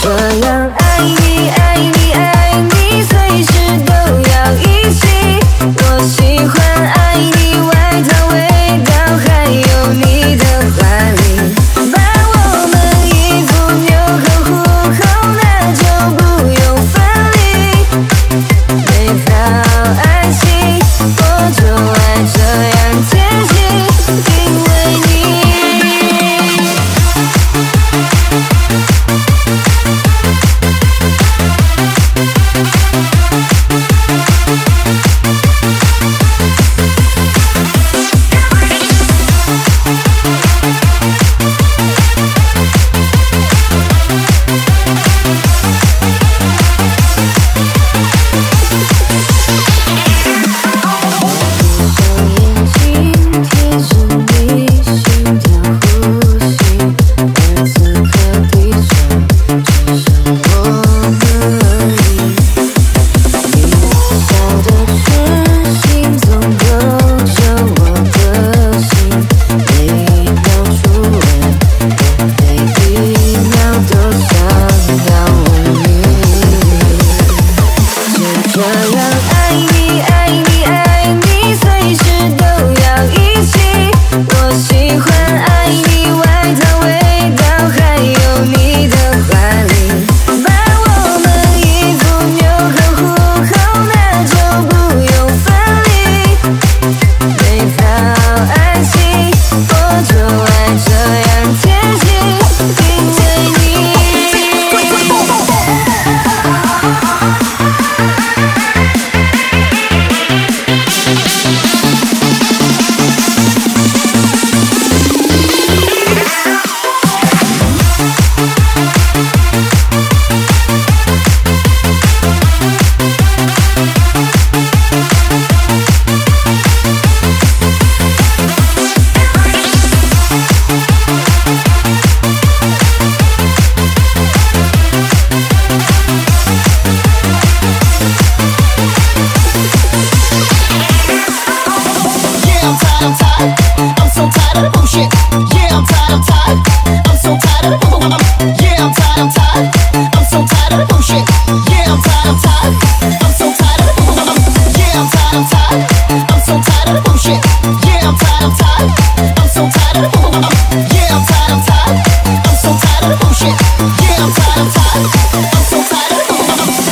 这样 I'm so tired of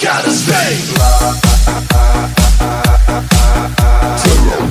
gotta stay.